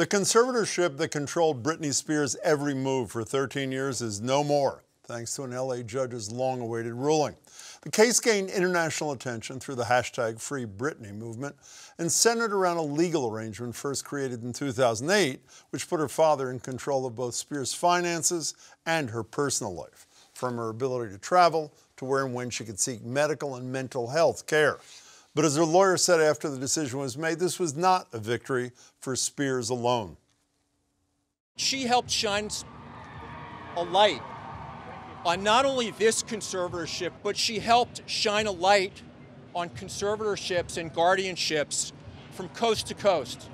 The conservatorship that controlled Britney Spears' every move for 13 years is no more, thanks to an LA judge's long awaited ruling. The case gained international attention through the hashtag Free Britney movement and centered around a legal arrangement first created in 2008, which put her father in control of both Spears' finances and her personal life, from her ability to travel to where and when she could seek medical and mental health care. But as her lawyer said after the decision was made, this was not a victory for Spears alone. She helped shine a light on not only this conservatorship, but she helped shine a light on conservatorships and guardianships from coast to coast.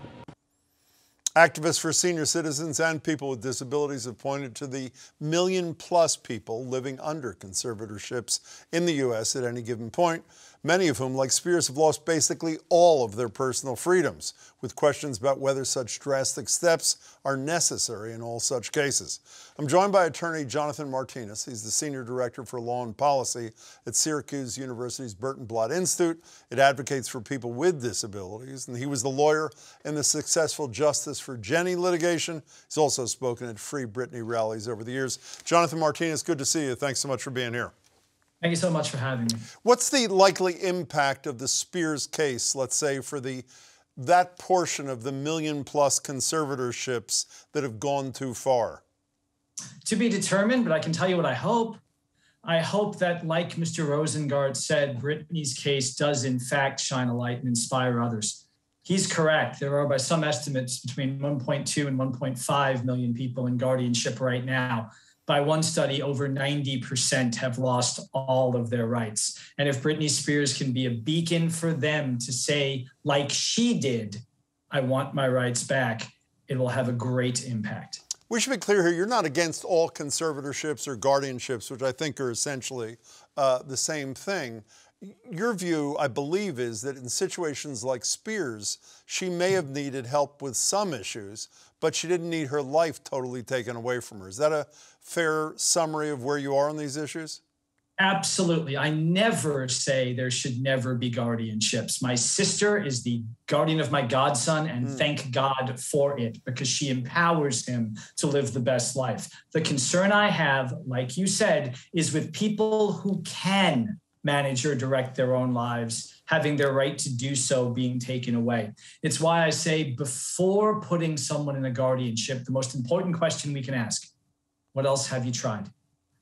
Activists for senior citizens and people with disabilities have pointed to the million plus people living under conservatorships in the U.S. at any given point many of whom, like Spears, have lost basically all of their personal freedoms, with questions about whether such drastic steps are necessary in all such cases. I'm joined by attorney Jonathan Martinis. He's the Senior Director for Law and Policy at Syracuse University's Burton Blatt Institute. It advocates for people with disabilities, and he was the lawyer in the successful Justice for Jenny litigation. He's also spoken at Free Britney rallies over the years. Jonathan Martinis, good to see you. Thanks so much for being here. Thank you so much for having me. What's the likely impact of the Spears case, let's say, for the that portion of the million plus conservatorships that have gone too far? To be determined, but I can tell you what I hope. I hope that, like Mr. Rosengart said, Britney's case does in fact shine a light and inspire others. He's correct. There are, by some estimates, between 1.2 and 1.5 million people in guardianship right now by one study, over 90% have lost all of their rights. And if Britney Spears can be a beacon for them to say, like she did, I want my rights back, it will have a great impact. We should be clear here you're not against all conservatorships or guardianships, which I think are essentially uh, the same thing. Your view, I believe, is that in situations like Spears, she may have needed help with some issues, but she didn't need her life totally taken away from her. Is that a fair summary of where you are on these issues? Absolutely. I never say there should never be guardianships. My sister is the guardian of my godson, and mm. thank God for it because she empowers him to live the best life. The concern I have, like you said, is with people who can manage or direct their own lives, having their right to do so being taken away. It's why I say before putting someone in a guardianship, the most important question we can ask what else have you tried?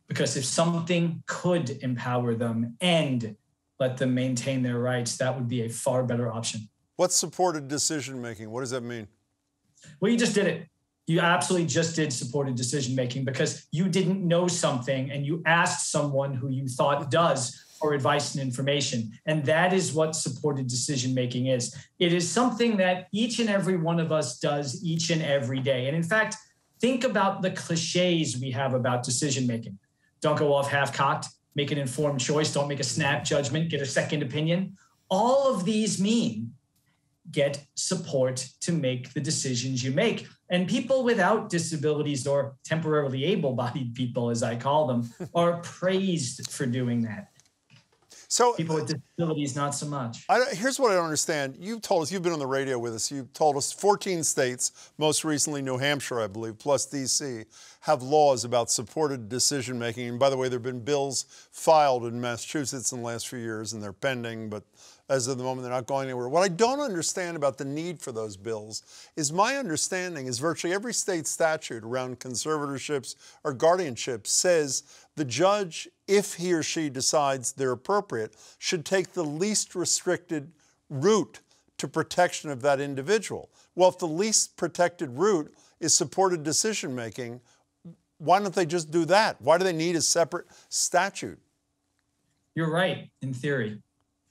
Because if something could empower them and let them maintain their rights, that would be a far better option. What's supported decision making? What does that mean? Well, you just did it. You absolutely just did supported decision making because you didn't know something and you asked someone who you thought does for advice and information. And that is what supported decision making is. It is something that each and every one of us does each and every day. And in fact, think about the cliches we have about decision making. Don't go off half cocked, make an informed choice, don't make a snap judgment, get a second opinion. All of these mean get support to make the decisions you make. And people without disabilities or temporarily able bodied people, as I call them, are praised for doing that. So people with disabilities, not so much. I, here's what I don't understand. You've told us you've been on the radio with us. You've told us 14 states, most recently New Hampshire, I believe, plus D.C., have laws about supported decision making. And by the way, there have been bills filed in Massachusetts in the last few years, and they're pending. But as of the moment, they're not going anywhere. What I don't understand about the need for those bills is my understanding is virtually every state statute around conservatorships or guardianships says the judge, if he or she decides they're appropriate, should take the least restricted route to protection of that individual. Well, if the least protected route is supported decision making, why don't they just do that? Why do they need a separate statute? You're right in theory.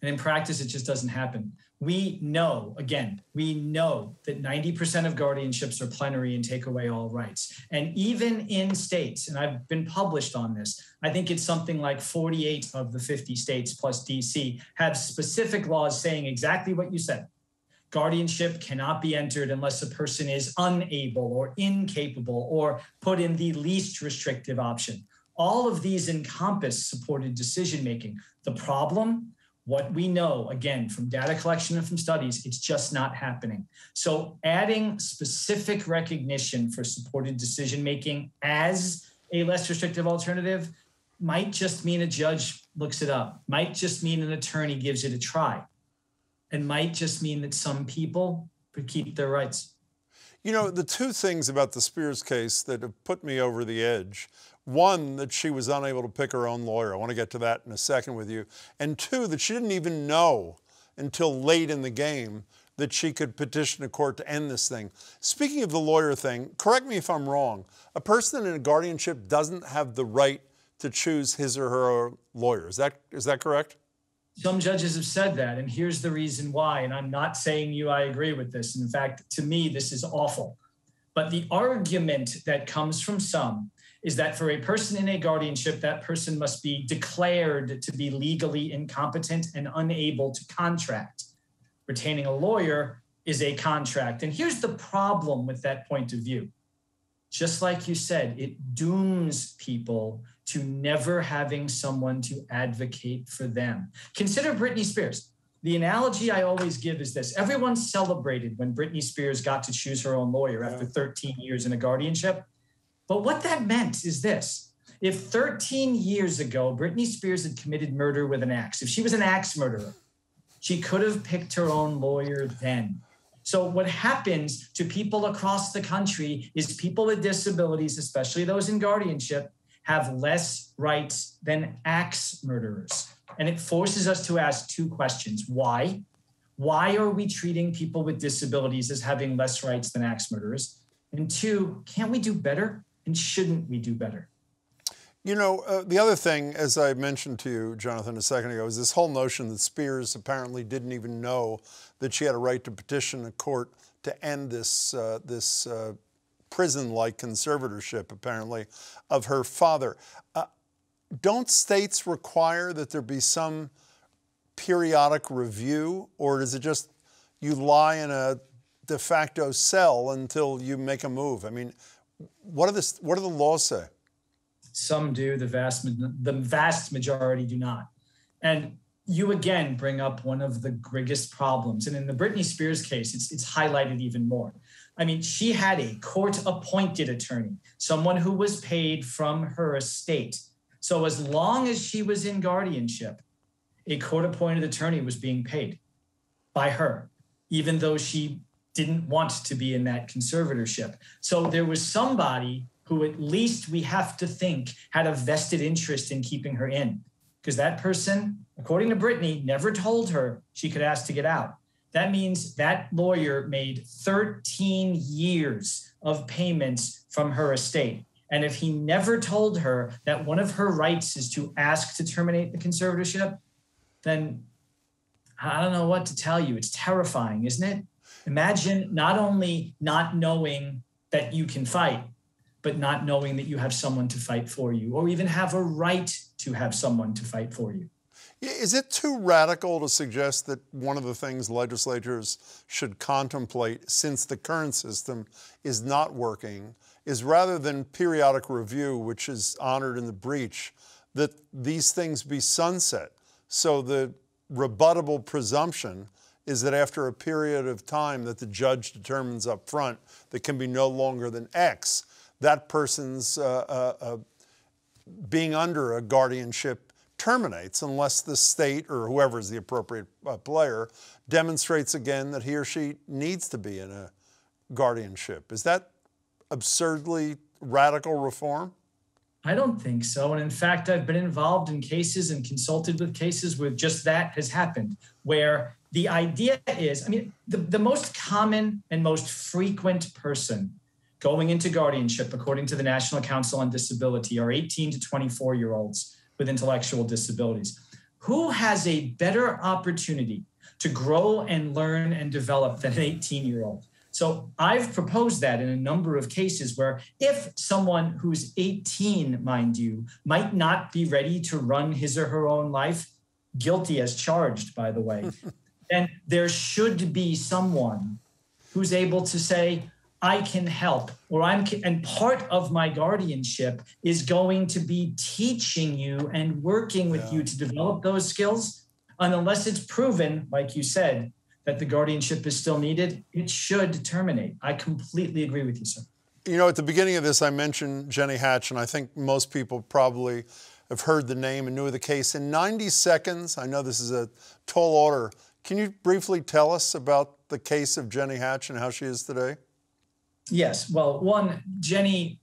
And in practice, it just doesn't happen. We know, again, we know that 90% of guardianships are plenary and take away all rights. And even in states, and I've been published on this, I think it's something like 48 of the 50 states plus DC have specific laws saying exactly what you said. Guardianship cannot be entered unless a person is unable or incapable or put in the least restrictive option. All of these encompass supported decision making. The problem what we know, again, from data collection and from studies, it's just not happening. So, adding specific recognition for supported decision making as a less restrictive alternative might just mean a judge looks it up, might just mean an attorney gives it a try, and might just mean that some people could keep their rights. You know, the two things about the Spears case that have put me over the edge one, that she was unable to pick her own lawyer. I want to get to that in a second with you. And two, that she didn't even know until late in the game that she could petition a court to end this thing. Speaking of the lawyer thing, correct me if I'm wrong. A person in a guardianship doesn't have the right to choose his or her lawyer. Is that is that correct? Some judges have said that, and here's the reason why. And I'm not saying you I agree with this. In fact, to me, this is awful. But the argument that comes from some is that for a person in a guardianship, that person must be declared to be legally incompetent and unable to contract. Retaining a lawyer is a contract. And here's the problem with that point of view. Just like you said, it dooms people to never having someone to advocate for them. Consider Britney Spears. The analogy I always give is this everyone celebrated when Britney Spears got to choose her own lawyer after 13 years in a guardianship. But what that meant is this if 13 years ago Britney Spears had committed murder with an axe, if she was an axe murderer, she could have picked her own lawyer then. So, what happens to people across the country is people with disabilities, especially those in guardianship, have less rights than axe murderers. And it forces us to ask two questions. Why? Why are we treating people with disabilities as having less rights than axe murderers? And two, can't we do better? And shouldn't we do better? You know, uh, the other thing, as I mentioned to you, Jonathan, a second ago, is this whole notion that Spears apparently didn't even know that she had a right to petition a court to end this uh, this uh, prison-like conservatorship, apparently, of her father. Uh, don't states require that there be some periodic review, or is it just you lie in a de facto cell until you make a move? I mean, what are the what do the laws say? Some do. The vast the vast majority do not. And you again bring up one of the biggest problems. And in the Britney Spears case, it's it's highlighted even more. I mean, she had a court appointed attorney, someone who was paid from her estate. So as long as she was in guardianship, a court appointed attorney was being paid by her, even though she didn't want to be in that conservatorship. So there was somebody who at least we have to think had a vested interest in keeping her in. Because that person, according to Britney, never told her she could ask to get out. That means that lawyer made 13 years of payments from her estate. And if he never told her that one of her rights is to ask to terminate the conservatorship, then I don't know what to tell you. It's terrifying, isn't it? Imagine not only not knowing that you can fight, but not knowing that you have someone to fight for you, or even have a right to have someone to fight for you. Is it too radical to suggest that one of the things legislatures should contemplate, since the current system is not working, is rather than periodic review, which is honored in the breach, that these things be sunset? So the rebuttable presumption is that after a period of time that the judge determines up front that can be no longer than X, that person's uh, uh, uh, being under a guardianship terminates unless the state or whoever is the appropriate uh, player demonstrates again that he or she needs to be in a guardianship. Is that absurdly radical reform? I don't think so. And in fact, I've been involved in cases and consulted with cases where just that has happened, where the idea is I mean, the, the most common and most frequent person going into guardianship, according to the National Council on Disability, are 18 to 24 year olds with intellectual disabilities. Who has a better opportunity to grow and learn and develop than an 18 year old? So I've proposed that in a number of cases where if someone who's 18, mind you, might not be ready to run his or her own life, guilty as charged, by the way, then there should be someone who's able to say, I can help, or I'm, and part of my guardianship is going to be teaching you and working with yeah. you to develop those skills. And unless it's proven, like you said, that the guardianship is still needed, it should terminate. I completely agree with you, sir. You know, at the beginning of this, I mentioned Jenny Hatch, and I think most people probably have heard the name and knew the case. In 90 seconds, I know this is a tall order. Can you briefly tell us about the case of Jenny Hatch and how she is today? Yes. Well, one, Jenny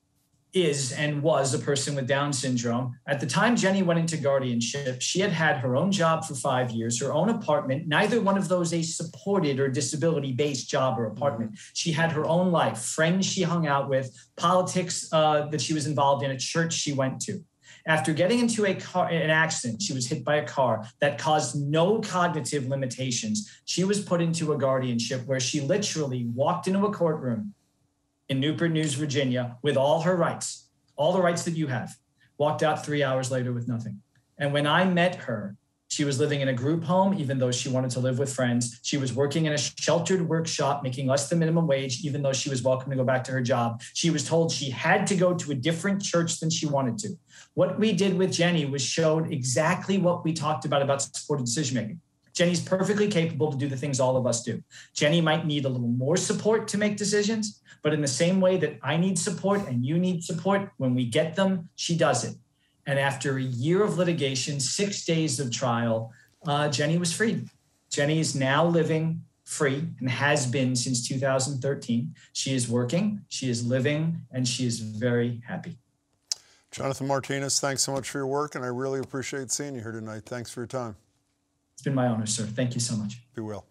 is and was a person with Down syndrome. At the time Jenny went into guardianship, she had had her own job for five years, her own apartment, neither one of those a supported or disability based job or apartment. She had her own life, friends she hung out with, politics uh, that she was involved in, a church she went to. After getting into a car, an accident, she was hit by a car that caused no cognitive limitations. She was put into a guardianship where she literally walked into a courtroom in Newport News, Virginia, with all her rights, all the rights that you have, walked out three hours later with nothing. And when I met her, she was living in a group home, even though she wanted to live with friends. She was working in a sheltered workshop, making less than minimum wage, even though she was welcome to go back to her job. She was told she had to go to a different church than she wanted to. What we did with Jenny was showed exactly what we talked about about supported decision making. Jenny's perfectly capable to do the things all of us do. Jenny might need a little more support to make decisions, but in the same way that I need support and you need support, when we get them, she does it. And after a year of litigation, six days of trial, uh, Jenny was freed. Jenny is now living free and has been since 2013. She is working, she is living, and she is very happy. Jonathan Martinis, thanks so much for your work, and I really appreciate seeing you here tonight. Thanks for your time. It's been my honor, sir. Thank you so much. Be well.